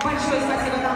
Pode começar